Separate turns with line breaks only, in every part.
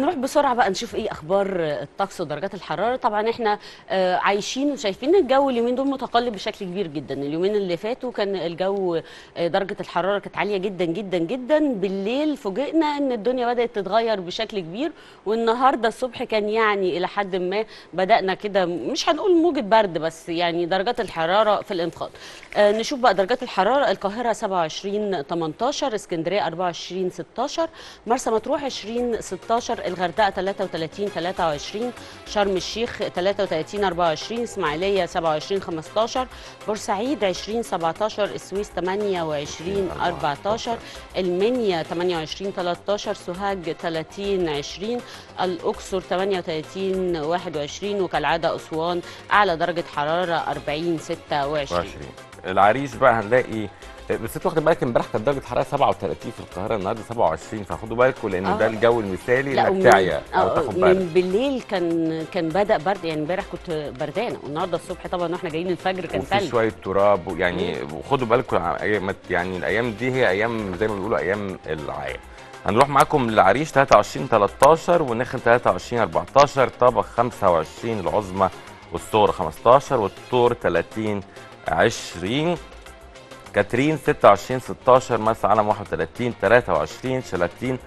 نروح بسرعة بقى نشوف إيه أخبار الطقس ودرجات الحرارة. طبعا إحنا آه، عايشين وشايفين الجو اليومين دول متقلب بشكل كبير جدا. اليومين اللي فاتوا كان الجو آه، درجة الحرارة كانت عالية جدا جدا جدا. بالليل فوجئنا إن الدنيا بدأت تتغير بشكل كبير. والنهاردة الصبح كان يعني إلى حد ما بدأنا كده مش هنقول موجة برد بس يعني درجات الحرارة في الانخفاض آه، نشوف بقى درجات الحرارة. القاهرة 27 18 اسكندرية 24 16 مرسى مطروح 20 16 الغردقة 33 23 شرم الشيخ 33 24 إسماعيلية 27 15 بورسعيد 20 17 السويس 28 14 المنيا 28 13 سوهاج 30 20 الأقصر 38 21 وكالعادة أسوان أعلى درجة حرارة 40 26
20 العريش بقى هنلاقي بس انت واخد بالك امبارح كانت درجة حرارة 37 في القاهرة النهارده 27 فخدوا بالكم لأن
آه.
ده الجو المثالي
إنك
تعيا أو
آه،
تاخد
من
بالك
بالليل كان كان بدأ برد يعني امبارح كنت بردانه والنهارده الصبح طبعا وإحنا جايين الفجر كان
وفي
ثلج
شوية تراب يعني وخدوا بالكم يعني الأيام دي هي أيام زي ما بيقولوا أيام العيا. هنروح معاكم للعريش 23 13 ونخل 23 14 طابق 25 العظمى والصغرى 15 والطور 30 20 كاترين 26 16 مرسى علم 31 23 شلاتين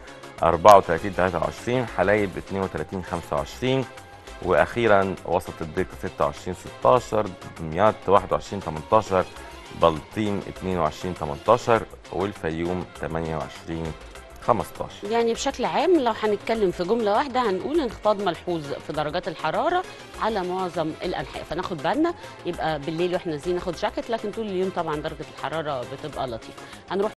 34 23 حلايب 32 25 وأخيرا وسط الدلتا 26 16 دمياط 21 18 بلطيم 22 18 والفيوم 28 15
يعني بشكل عام لو هنتكلم في جملة واحدة هنقول انخفاض ملحوظ في درجات الحرارة على معظم الأنحاء. فناخد بالنا يبقى بالليل وإحنا نازلين ناخد جاكيت لكن طول اليوم طبعا درجة الحرارة بتبقى لطيفة. هنروح